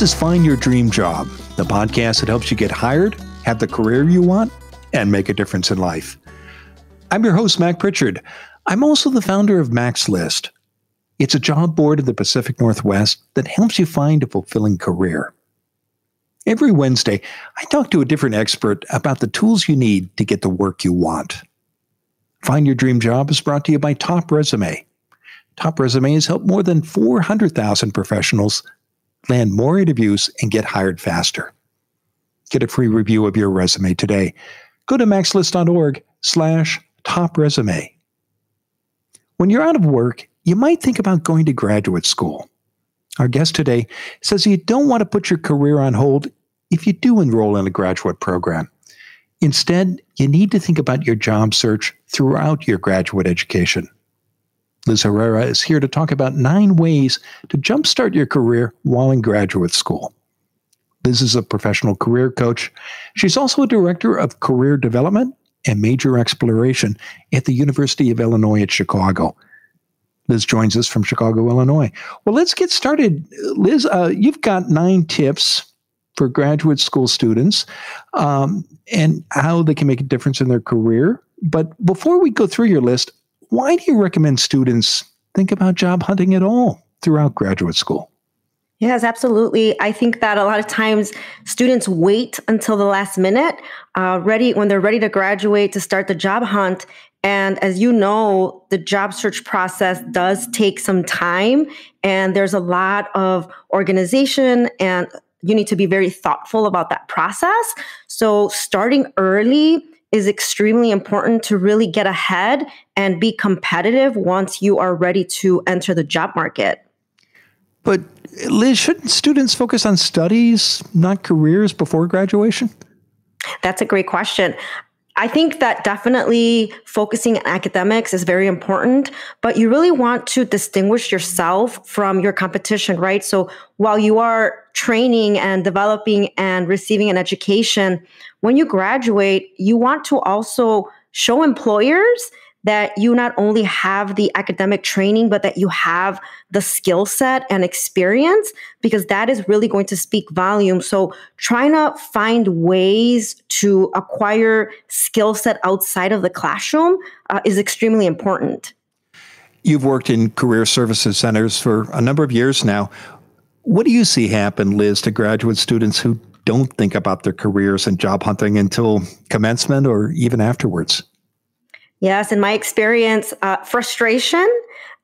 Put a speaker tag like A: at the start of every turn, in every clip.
A: This is Find Your Dream Job, the podcast that helps you get hired, have the career you want, and make a difference in life. I'm your host, Mac Prichard. I'm also the founder of Mac's List. It's a job board in the Pacific Northwest that helps you find a fulfilling career. Every Wednesday, I talk to a different expert about the tools you need to get the work you want. Find Your Dream Job is brought to you by Top Resume. Top Resume has helped more than 400,000 professionals land more interviews and get hired faster. Get a free review of your resume today. Go to macslist.org slash top resume. When you're out of work, you might think about going to graduate school. Our guest today says you don't want to put your career on hold if you do enroll in a graduate program. Instead, you need to think about your job search throughout your graduate education. Liz Herrera is here to talk about nine ways to jumpstart your career while in graduate school. Liz is a professional career coach. She's also a director of career development and major exploration at the University of Illinois at Chicago. Liz joins us from Chicago, Illinois. Well, let's get started. Liz, uh, you've got nine tips for graduate school students um, and how they can make a difference in their career. But before we go through your list, why do you recommend students think about job hunting at all throughout graduate school?
B: Yes, absolutely. I think that a lot of times students wait until the last minute, uh, ready when they're ready to graduate to start the job hunt. And as you know, the job search process does take some time, and there's a lot of organization, and you need to be very thoughtful about that process. So, starting early is extremely important to really get ahead and be competitive once you are ready to enter the job market.
A: But Liz, shouldn't students focus on studies, not careers before graduation?
B: That's a great question. I think that definitely focusing on academics is very important, but you really want to distinguish yourself from your competition, right? So while you are training and developing and receiving an education, when you graduate, you want to also show employers that you not only have the academic training, but that you have the skill set and experience, because that is really going to speak volume. So, trying to find ways to acquire skill set outside of the classroom uh, is extremely important.
A: You've worked in career services centers for a number of years now. What do you see happen, Liz, to graduate students who don't think about their careers and job hunting until commencement or even afterwards?
B: Yes, in my experience, uh, frustration,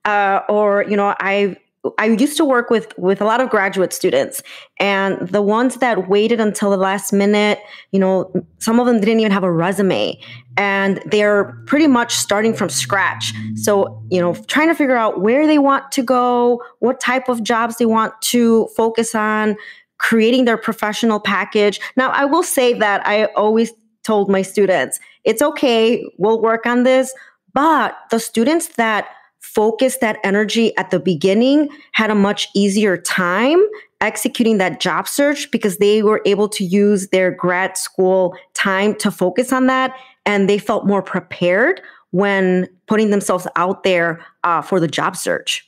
B: uh, or you know, I I used to work with with a lot of graduate students, and the ones that waited until the last minute, you know, some of them didn't even have a resume, and they're pretty much starting from scratch. So, you know, trying to figure out where they want to go, what type of jobs they want to focus on, creating their professional package. Now, I will say that I always told my students, it's okay, we'll work on this. But the students that focused that energy at the beginning had a much easier time executing that job search because they were able to use their grad school time to focus on that and they felt more prepared when putting themselves out there uh, for the job search.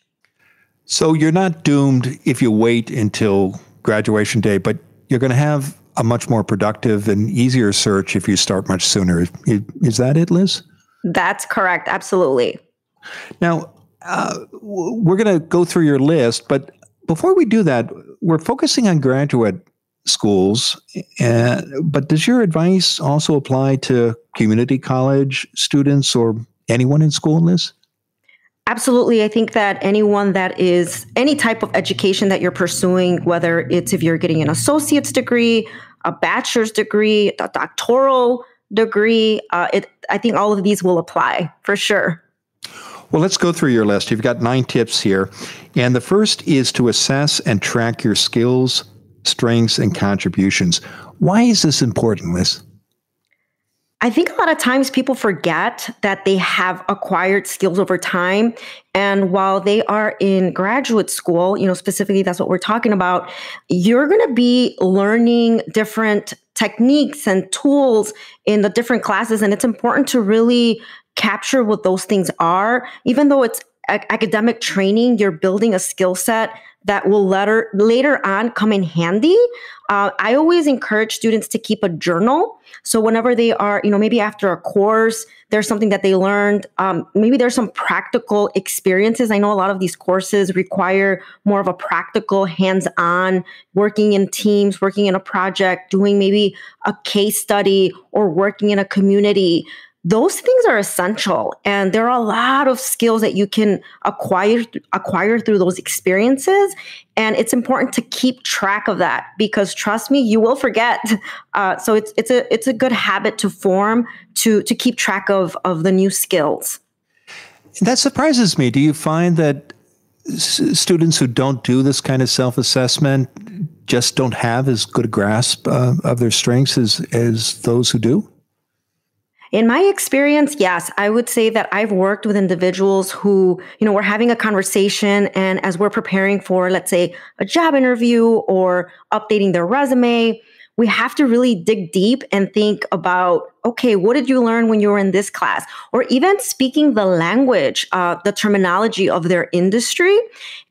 A: So you're not doomed if you wait until graduation day, but you're going to have a much more productive and easier search if you start much sooner. Is that it, Liz?
B: That's correct. Absolutely.
A: Now, uh, we're going to go through your list, but before we do that, we're focusing on graduate schools. Uh, but does your advice also apply to community college students or anyone in school, Liz?
B: Absolutely. I think that anyone that is any type of education that you're pursuing, whether it's if you're getting an associate's degree, a bachelor's degree, a doctoral degree. Uh, it, I think all of these will apply for sure.
A: Well, let's go through your list. You've got nine tips here. And the first is to assess and track your skills, strengths, and contributions. Why is this important, Liz?
B: I think a lot of times people forget that they have acquired skills over time. And while they are in graduate school, you know, specifically that's what we're talking about, you're going to be learning different techniques and tools in the different classes. And it's important to really capture what those things are, even though it's academic training, you're building a skill set that will later later on come in handy. Uh, I always encourage students to keep a journal. So whenever they are, you know, maybe after a course, there's something that they learned. Um, maybe there's some practical experiences. I know a lot of these courses require more of a practical, hands-on, working in teams, working in a project, doing maybe a case study, or working in a community those things are essential and there are a lot of skills that you can acquire acquire through those experiences and it's important to keep track of that because trust me you will forget. Uh, so it's it's a it's a good habit to form to to keep track of of the new skills.
A: That surprises me. Do you find that s- students who don't do this kind of self-assessment just don't have as good a grasp uh, of their strengths as as those who do
B: in my experience, yes, I would say that I've worked with individuals who, you know, we're having a conversation and as we're preparing for, let's say, a job interview or updating their resume, we have to really dig deep and think about, okay, what did you learn when you were in this class? Or even speaking the language, uh, the terminology of their industry.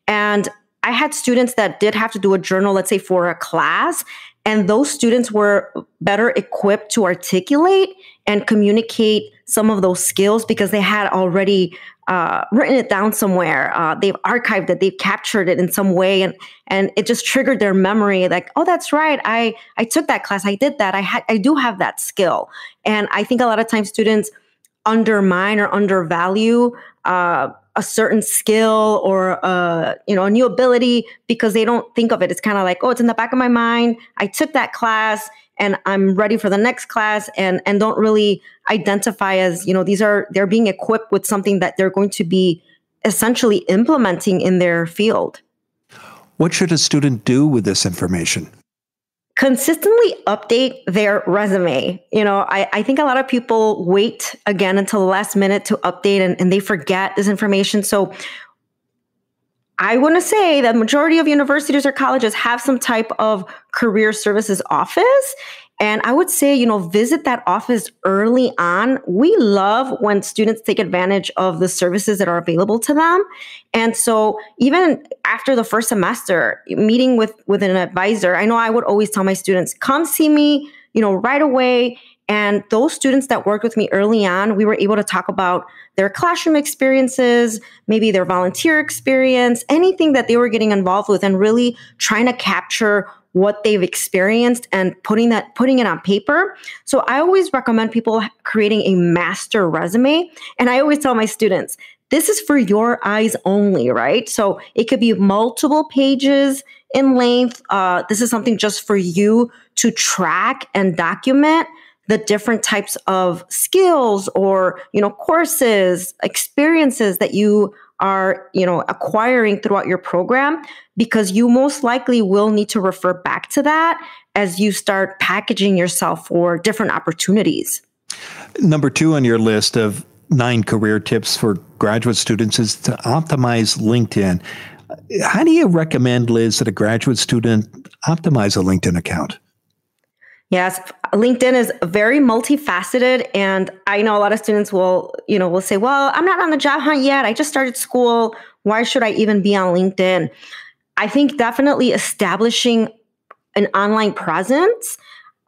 B: And I had students that did have to do a journal, let's say for a class, and those students were better equipped to articulate and communicate some of those skills because they had already uh, written it down somewhere. Uh, they've archived it, they've captured it in some way, and and it just triggered their memory. Like, oh, that's right. I I took that class. I did that. I had I do have that skill. And I think a lot of times students undermine or undervalue uh, a certain skill or a, uh, you know a new ability because they don't think of it. It's kind of like, oh, it's in the back of my mind. I took that class and I'm ready for the next class and and don't really identify as, you know, these are they're being equipped with something that they're going to be essentially implementing in their field.
A: What should a student do with this information?
B: Consistently update their resume. You know, I, I think a lot of people wait again until the last minute to update and, and they forget this information. So I want to say that majority of universities or colleges have some type of career services office. And I would say, you know, visit that office early on. We love when students take advantage of the services that are available to them. And so even after the first semester, meeting with, with an advisor, I know I would always tell my students, come see me, you know, right away. And those students that worked with me early on, we were able to talk about their classroom experiences, maybe their volunteer experience, anything that they were getting involved with, and really trying to capture what they've experienced and putting that putting it on paper. So I always recommend people creating a master resume and I always tell my students this is for your eyes only, right? So it could be multiple pages in length. Uh, this is something just for you to track and document the different types of skills or you know courses experiences that you are you know acquiring throughout your program because you most likely will need to refer back to that as you start packaging yourself for different opportunities.
A: Number 2 on your list of nine career tips for graduate students is to optimize linkedin. How do you recommend liz that a graduate student optimize a linkedin account
B: Yes, LinkedIn is very multifaceted and I know a lot of students will, you know, will say, "Well, I'm not on the job hunt yet. I just started school. Why should I even be on LinkedIn?" I think definitely establishing an online presence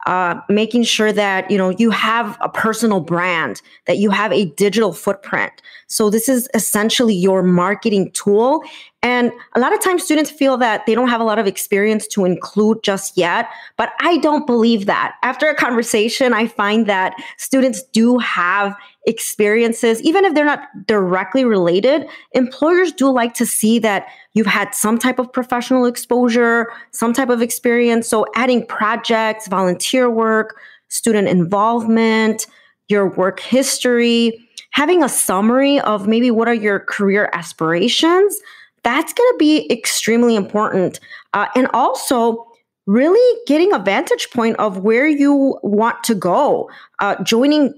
B: uh, making sure that you know you have a personal brand that you have a digital footprint. So this is essentially your marketing tool. And a lot of times students feel that they don't have a lot of experience to include just yet but i don't believe that. After a conversation i find that students do have experiences even if they're not directly related employers do like to see that you've had some type of professional exposure, some type of experience. So adding projects, volunteer work, student involvement, your work history, having a summary of maybe what are your career aspirations, that's going to be extremely important. Uh, and also, really getting a vantage point of where you want to go, uh, joining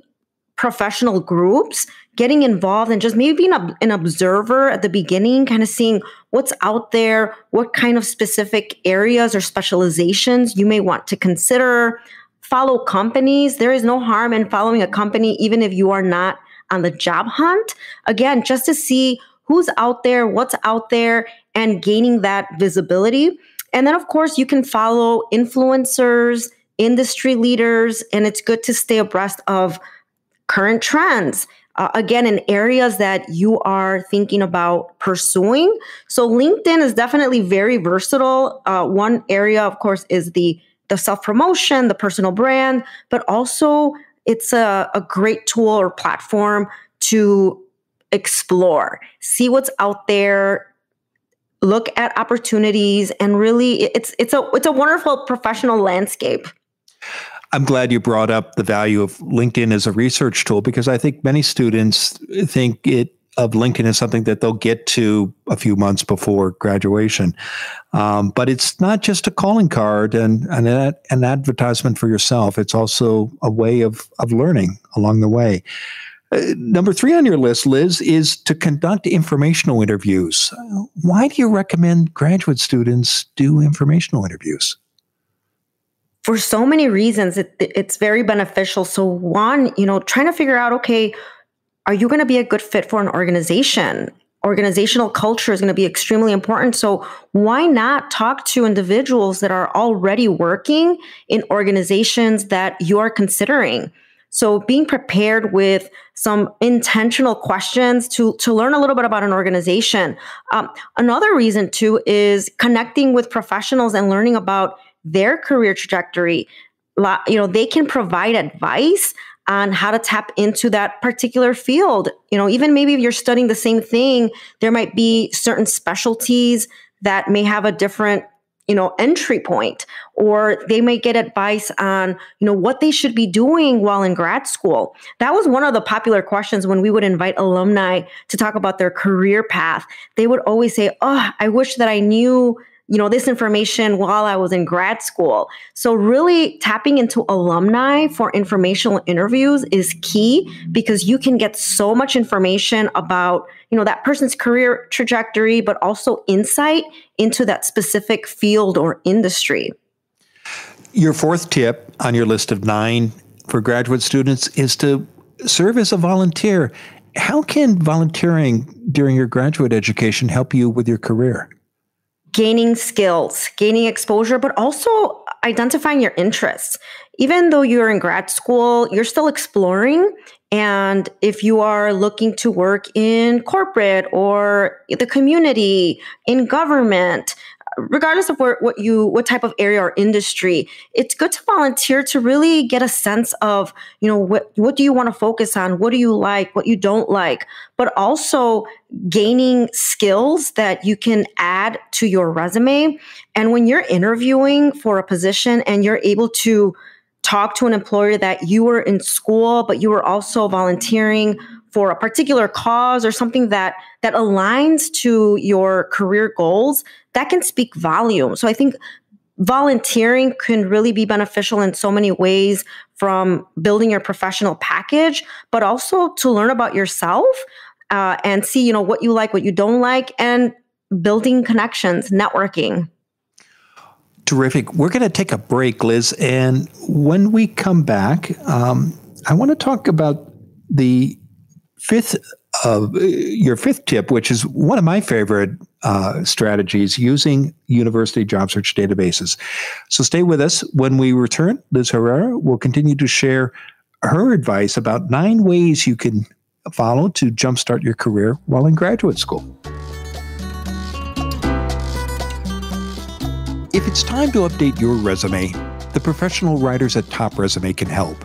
B: professional groups, getting involved and just maybe being an observer at the beginning, kind of seeing what's out there, what kind of specific areas or specializations you may want to consider. Follow companies. There is no harm in following a company, even if you are not on the job hunt. Again, just to see who's out there, what's out there, and gaining that visibility. And then, of course, you can follow influencers, industry leaders, and it's good to stay abreast of current trends. Uh, again, in areas that you are thinking about pursuing. So, LinkedIn is definitely very versatile. Uh, one area, of course, is the the self promotion, the personal brand, but also it's a, a great tool or platform to explore, see what's out there, look at opportunities, and really it's it's a it's a wonderful professional landscape.
A: I'm glad you brought up the value of LinkedIn as a research tool because I think many students think it of LinkedIn as something that they'll get to a few months before graduation. Um, but it's not just a calling card and, and an, an advertisement for yourself. It's also a way of, of learning along the way. Uh, number three on your list, Liz, is to conduct informational interviews. Why do you recommend graduate students do informational interviews?
B: For so many reasons, it, it's very beneficial. So, one, you know, trying to figure out, okay, are you going to be a good fit for an organization? Organizational culture is going to be extremely important. So, why not talk to individuals that are already working in organizations that you are considering? So being prepared with some intentional questions to, to learn a little bit about an organization. Um, another reason too is connecting with professionals and learning about their career trajectory. You know, they can provide advice on how to tap into that particular field. You know, even maybe if you're studying the same thing, there might be certain specialties that may have a different you know entry point or they may get advice on you know what they should be doing while in grad school that was one of the popular questions when we would invite alumni to talk about their career path they would always say oh i wish that i knew you know this information while i was in grad school. So really tapping into alumni for informational interviews is key because you can get so much information about you know that person's career trajectory but also insight into that specific field or industry.
A: Your fourth tip on your list of nine for graduate students is to serve as a volunteer. How can volunteering during your graduate education help you with your career
B: gaining skills, gaining exposure, but also identifying your interests. Even though you're in grad school, you're still exploring. And if you are looking to work in corporate or the community, in government, regardless of where, what you what type of area or industry it's good to volunteer to really get a sense of you know what what do you want to focus on? What do you like? What you don't like? But also gaining skills that you can add to your resume. And when you're interviewing for a position and you're able to talk to an employer that you were in school but you were also volunteering for a particular cause or something that that aligns to your career goals that can speak volume. So i think volunteering can really be beneficial in so many ways from building your professional package but also to learn about yourself uh, and see you know what you like what you don't like and building connections networking.
A: Terrific. We're going to take a break liz and when we come back um, i want to talk about the fifth uh, your fifth tip, which is one of my favorite uh, strategies, using university job search databases. So stay with us. When we return, Liz Herrera will continue to share her advice about nine ways you can follow to jumpstart your career while in graduate school. If it's time to update your resume, the professional writers at Top Resume can help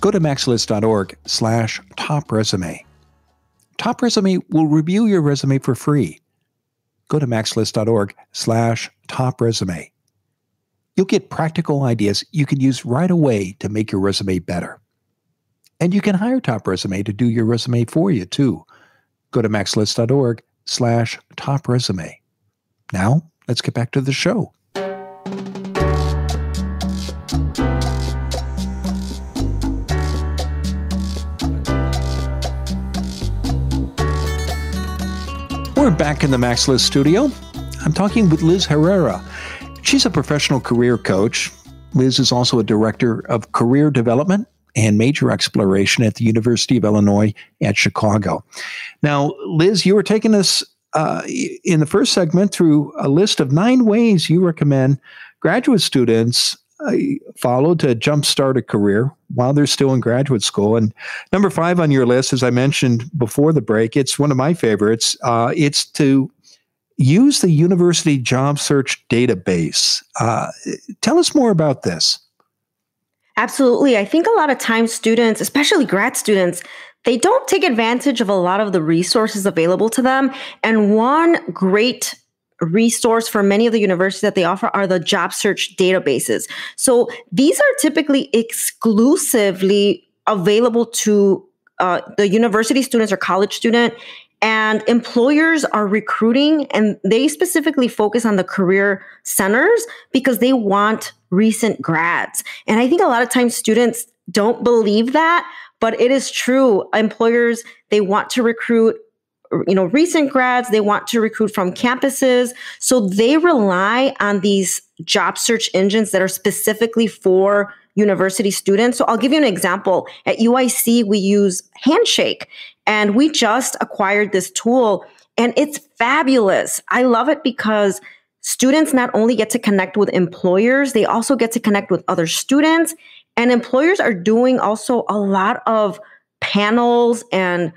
A: go to macslist.org slash top resume. Top Resume will review your resume for free. Go to macslist.org slash top resume. You'll get practical ideas you can use right away to make your resume better. And you can hire Top Resume to do your resume for you too. Go to macslist.org slash top resume. Now, let's get back to the show. Back in the Mac's List studio. I'm talking with Liz Herrera. She's a professional career coach. Liz is also a director of career development and major exploration at the University of Illinois at Chicago. Now, Liz, you were taking us uh, in the first segment through a list of nine ways you recommend graduate students follow to jumpstart a career while they're still in graduate school. And number five on your list, as I mentioned before the break, it's one of my favorites. Uh, it's to use the university job search database. Uh, tell us more about this.
B: Absolutely. I think a lot of times students, especially grad students, they don't take advantage of a lot of the resources available to them. And one great resource for many of the universities that they offer are the job search databases. So these are typically exclusively available to uh, the university students or college student and employers are recruiting and they specifically focus on the career centers because they want recent grads. And I think a lot of times students don't believe that, but it is true. Employers, they want to recruit you know recent grads they want to recruit from campuses so they rely on these job search engines that are specifically for university students so i'll give you an example at uic we use handshake and we just acquired this tool and it's fabulous. I love it because students not only get to connect with employers, they also get to connect with other students. And employers are doing also a lot of panels and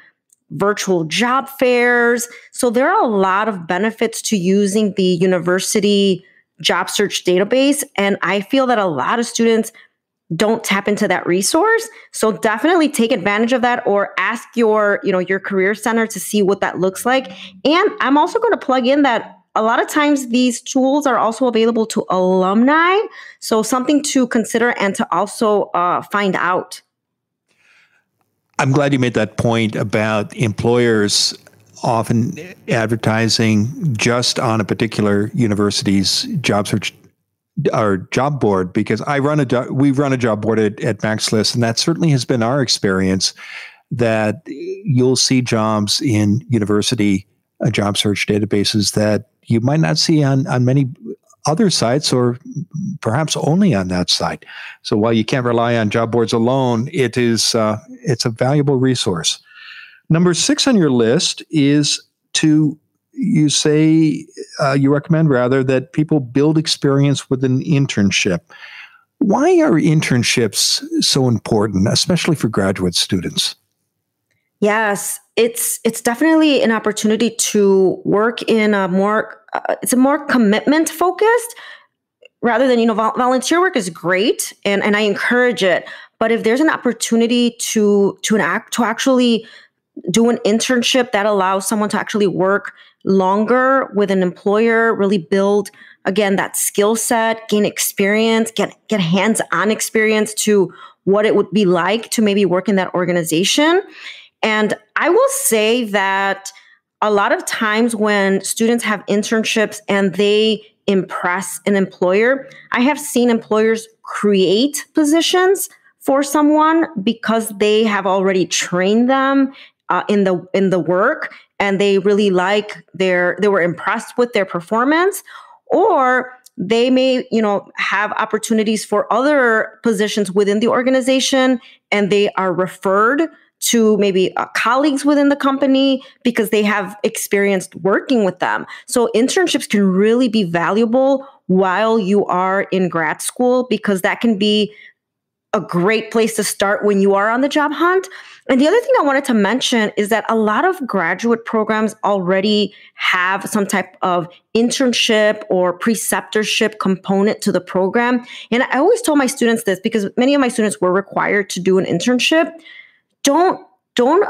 B: virtual job fairs. So there are a lot of benefits to using the university job search database. And I feel that a lot of students don't tap into that resource so definitely take advantage of that or ask your you know your career center to see what that looks like and i'm also going to plug in that a lot of times these tools are also available to alumni so something to consider and to also uh, find out
A: i'm glad you made that point about employers often advertising just on a particular university's job search our job board because I run a we run a job board at, at Mac's List, and that certainly has been our experience. That you'll see jobs in university uh, job search databases that you might not see on on many other sites or perhaps only on that site. So while you can't rely on job boards alone, it is uh, it's a valuable resource. Number six on your list is to you say uh, you recommend rather that people build experience with an internship. Why are internships so important, especially for graduate students?
B: Yes, it's it's definitely an opportunity to work in a more uh, it's a more commitment focused rather than you know vol- volunteer work is great and and I encourage it, but if there's an opportunity to to an act to actually do an internship that allows someone to actually work longer with an employer, really build again that skill set, gain experience, get get hands-on experience to what it would be like to maybe work in that organization. And I will say that a lot of times when students have internships and they impress an employer, I have seen employers create positions for someone because they have already trained them uh, in the in the work and they really like their they were impressed with their performance. Or they may you know have opportunities for other positions within the organization and they are referred to maybe uh, colleagues within the company because they have experienced working with them so internships can really be valuable while you are in grad school because that can be a great place to start when you are on the job hunt. And the other thing I wanted to mention is that a lot of graduate programs already have some type of internship or preceptorship component to the program. And I always told my students this because many of my students were required to do an internship. Don't don't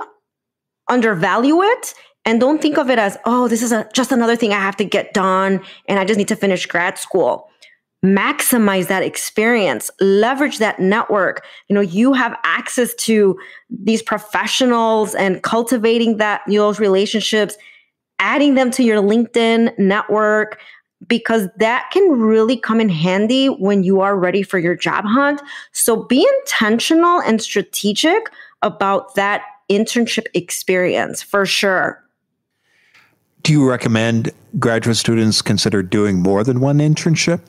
B: undervalue it and don't think of it as, oh, this is a, just another thing I have to get done and I just need to finish grad school. Maximize that experience. Leverage that network. You know you have access to these professionals and cultivating that those relationships adding them to your linkedin network because that can really come in handy when you are ready for your job hunt. So be intentional and strategic about that internship experience for sure
A: do you recommend graduate students consider doing more than one internship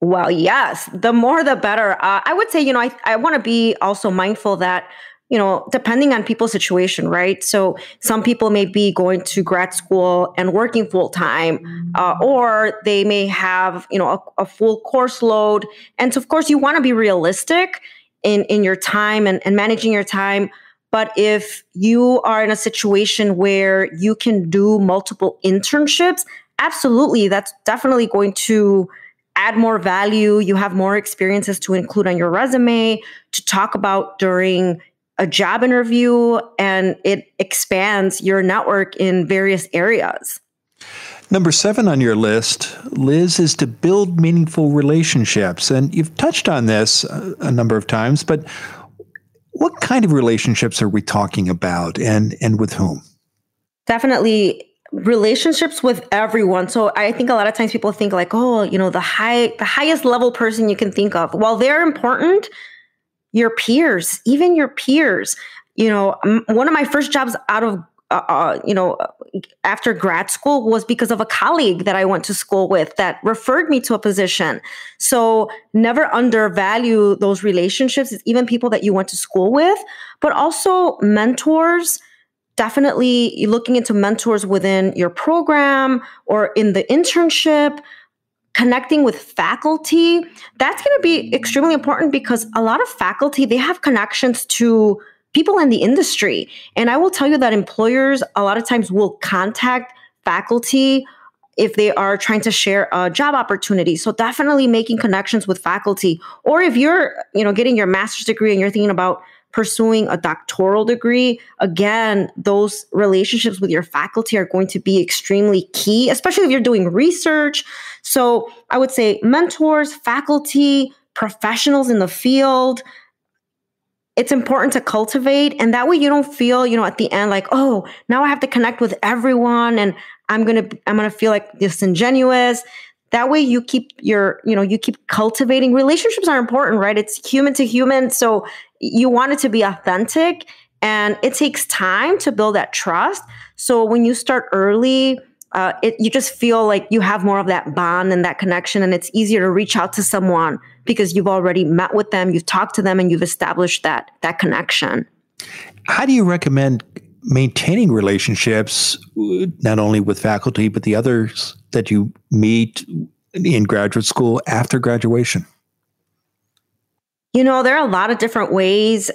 B: Well, yes, the more the better. Uh, I would say, you know, I, I want to be also mindful that, you know, depending on people's situation, right? So some people may be going to grad school and working full time, uh, or they may have, you know, a, a full course load. And so, of course, you want to be realistic in, in your time and, and managing your time. But if you are in a situation where you can do multiple internships, absolutely, that's definitely going to add more value. You have more experiences to include on your resume, to talk about during a job interview, and it expands your network in various areas.
A: Number seven on your list, Liz, is to build meaningful relationships. And you've touched on this a number of times, but what kind of relationships are we talking about and, and with whom?
B: Definitely relationships with everyone so i think a lot of times people think like oh you know the high the highest level person you can think of while they're important your peers even your peers you know one of my first jobs out of uh, uh, you know after grad school was because of a colleague that i went to school with that referred me to a position. So never undervalue those relationships even people that you went to school with but also mentors definitely looking into mentors within your program or in the internship connecting with faculty. That's going to be extremely important because a lot of faculty they have connections to people in the industry and i will tell you that employers a lot of times will contact faculty if they are trying to share a job opportunity so definitely making connections with faculty or if you're you know getting your master's degree and you're thinking about pursuing a doctoral degree, again, those relationships with your faculty are going to be extremely key, especially if you're doing research. So I would say mentors, faculty, professionals in the field. It's important to cultivate, and that way you don't feel, you know, at the end like, oh, now I have to connect with everyone, and I'm gonna, I'm gonna feel like disingenuous. That way you keep your you know you keep cultivating. Relationships are important right? It's human to human so you want it to be authentic and it takes time to build that trust. So when you start early uh, it, you just feel like you have more of that bond and that connection and it's easier to reach out to someone because you've already met with them you've talked to them and you've established that that connection.
A: How do you recommend maintaining relationships uh, not only with faculty but the others that you meet in graduate school after graduation?
B: You know there are a lot of different ways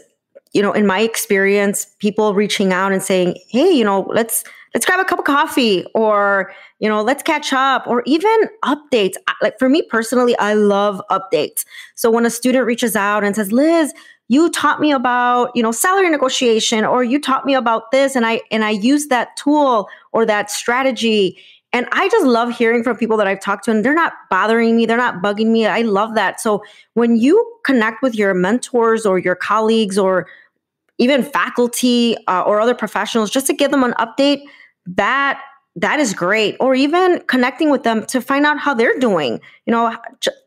B: you know in my experience people reaching out and saying hey you know let's let's grab a cup of coffee or you know let's catch up or even updates. Like for me personally i love updates. So when a student reaches out and says liz you taught me about you know salary negotiation or you taught me about this and i and i use that tool or that strategy and i just love hearing from people that i've talked to and they're not bothering me they're not bugging me i love that. So when you connect with your mentors or your colleagues or even faculty uh, or other professionals just to give them an update that that is great. Or even connecting with them to find out how they're doing. You know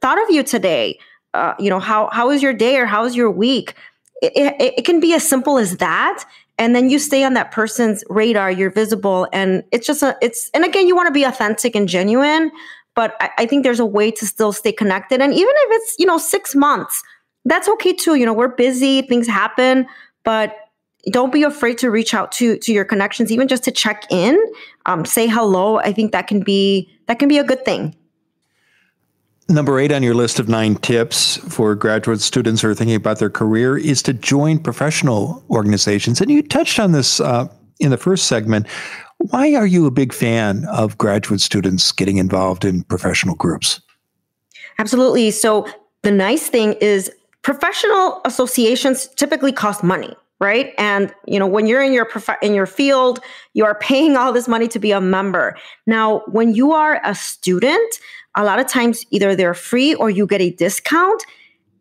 B: thought of you today. Uh, you know how how is your day or how is your week? It, it, it can be as simple as that. And then you stay on that person's radar. You're visible. And it's just a it's and again you want to be authentic and genuine but I, I think there's a way to still stay connected. And even if it's you know six months that's okay too. You know we're busy. Things happen but don't be afraid to reach out to to your connections even just to check in um, say hello i think that can be that can be a good thing
A: Number eight on your list of nine tips for graduate students who are thinking about their career is to join professional organizations. And you touched on this uh, in the first segment. Why are you a big fan of graduate students getting involved in professional groups?
B: Absolutely. So, the nice thing is professional associations typically cost money right? And you know when you're in your prof- in your field you are paying all this money to be a member. Now when you are a student a lot of times either they're free or you get a discount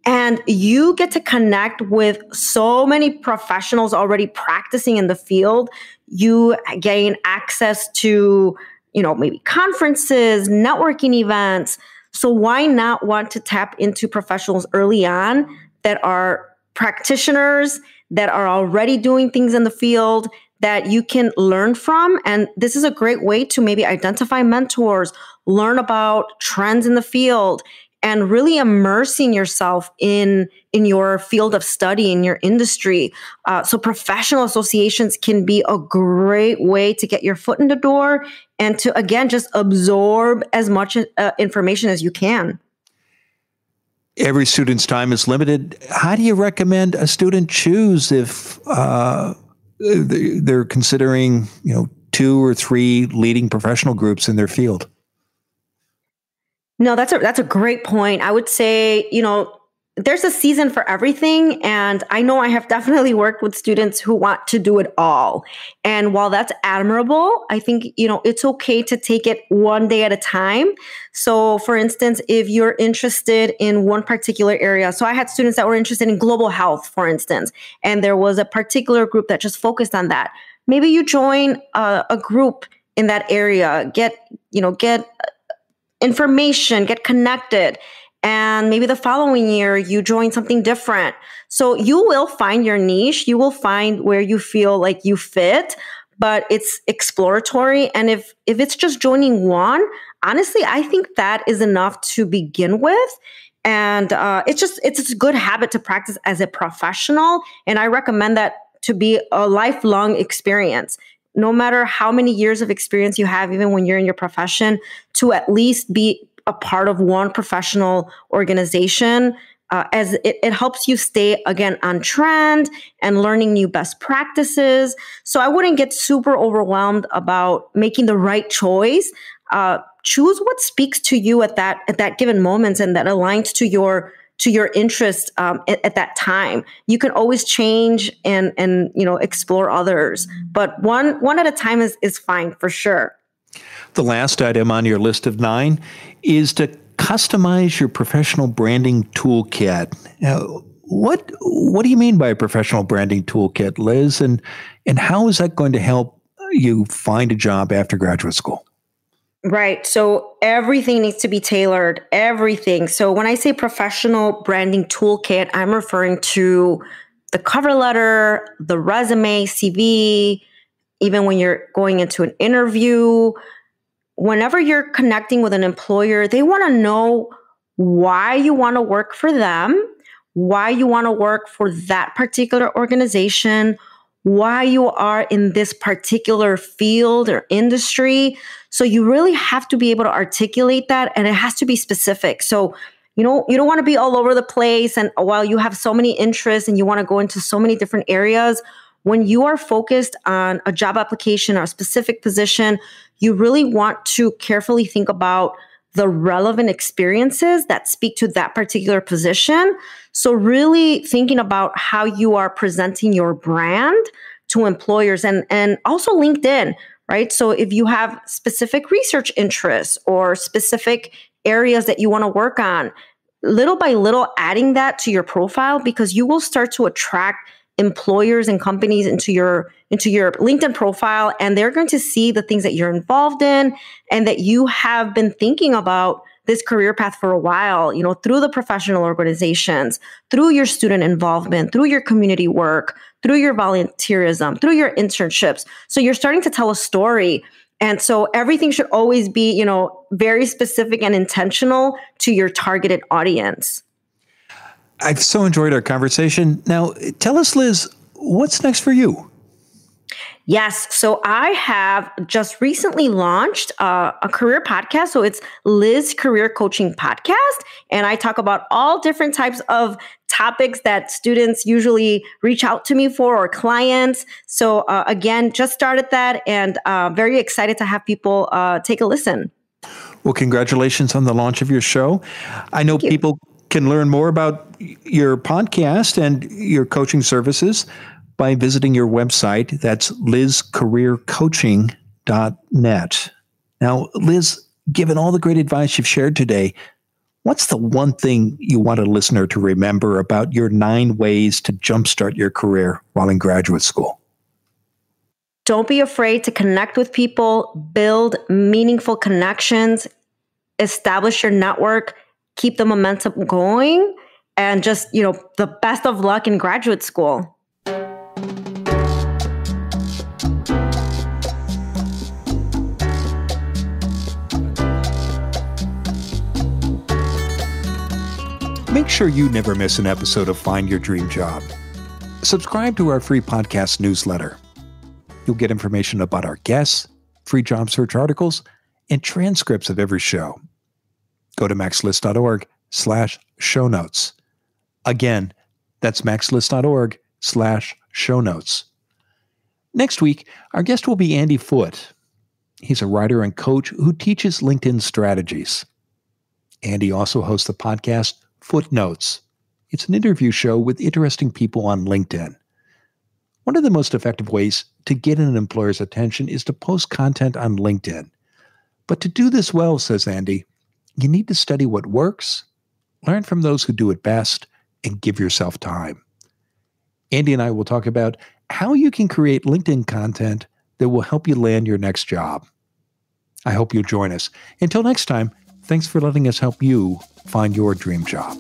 B: and you get to connect with so many professionals already practicing in the field. You gain access to you know maybe conferences networking events so why not want to tap into professionals early on that are practitioners that are already doing things in the field that you can learn from. And this is a great way to maybe identify mentors, learn about trends in the field, and really immersing yourself in in your field of study in your industry uh, so professional associations can be a great way to get your foot in the door and to again just absorb as much uh, information as you can.
A: Every student's time is limited. How do you recommend a student choose if uh, they're considering you know two or three leading professional groups in their field?
B: No, that's a that's a great point. I would say, you know, there's a season for everything and I know I have definitely worked with students who want to do it all. And while that's admirable, I think, you know, it's okay to take it one day at a time. So, for instance, if you're interested in one particular area, so I had students that were interested in global health, for instance, and there was a particular group that just focused on that. Maybe you join a, a group in that area, get, you know, get uh, information, get connected. And maybe the following year you join something different. So you will find your niche. You will find where you feel like you fit, but it's exploratory. And if, if it's just joining one, honestly, I think that is enough to begin with and uh, it's just it's a good habit to practice as a professional and i recommend that to be a lifelong experience no matter how many years of experience you have, even when you're in your profession, to at least be a part of one professional organization uh, as it, it, helps you stay again on trend and learning new best practices. So I wouldn't get super overwhelmed about making the right choice. Uh, choose what speaks to you at that at that given moment and that aligns to your to your interest um, at, at, that time. You can always change and and you know explore others, but one one at a time is is fine for sure.
A: The last item on your list of nine is to customize your professional branding toolkit. Now, what what do you mean by a professional branding toolkit, Liz? And and how is that going to help you find a job after graduate school?
B: Right. So everything needs to be tailored, everything. So when I say professional branding toolkit, I'm referring to the cover letter, the resume, CV, even when you're going into an interview. Whenever you're connecting with an employer, they want to know why you want to work for them, why you want to work for that particular organization, why you are in this particular field or industry. So you really have to be able to articulate that and it has to be specific. So you know, you don't want to be all over the place and while you have so many interests and you want to go into so many different areas, when you are focused on a job application or a specific position, you really want to carefully think about the relevant experiences that speak to that particular position. So, really thinking about how you are presenting your brand to employers and, and also LinkedIn, right? So, if you have specific research interests or specific areas that you want to work on, little by little adding that to your profile because you will start to attract employers and companies into your into your LinkedIn profile and they're going to see the things that you're involved in and that you have been thinking about this career path for a while, you know, through the professional organizations, through your student involvement, through your community work, through your volunteerism, through your internships. So you're starting to tell a story. And so everything should always be, you know, very specific and intentional to your targeted audience.
A: I've so enjoyed our conversation. Now, tell us, Liz, what's next for you?
B: Yes. So I have just recently launched uh, a career podcast. So it's Liz Career Coaching Podcast. And I talk about all different types of topics that students usually reach out to me for or clients. So uh, again, just started that and uh, very excited to have people uh, take a listen.
A: Well, congratulations on the launch of your show. I know people can learn more about your podcast and your coaching services by visiting your website. That's lizcareercoaching.net. Now, Liz, given all the great advice you've shared today, what's the one thing you want a listener to remember about your nine ways to jumpstart your career while in graduate school?
B: Don't be afraid to connect with people, build meaningful connections, establish your network, keep the momentum going and just, you know, the best of luck in graduate school.
A: make sure you never miss an episode of Find Your Dream Job. Subscribe to our free podcast newsletter. You'll get information about our guests, free job search articles, and transcripts of every show. Go to macslist.org slash show notes. Again, that's macslist.org slash show notes. Next week, our guest will be Andy Foote. He's a writer and coach who teaches LinkedIn strategies. Andy also hosts the podcast Footnotes. It's an interview show with interesting people on LinkedIn. One of the most effective ways to get an employer's attention is to post content on LinkedIn. But to do this well, says Andy, you need to study what works, learn from those who do it best, and give yourself time. Andy and I will talk about how you can create LinkedIn content that will help you land your next job. I hope you'll join us. Until next time, thanks for letting us help you find your dream job.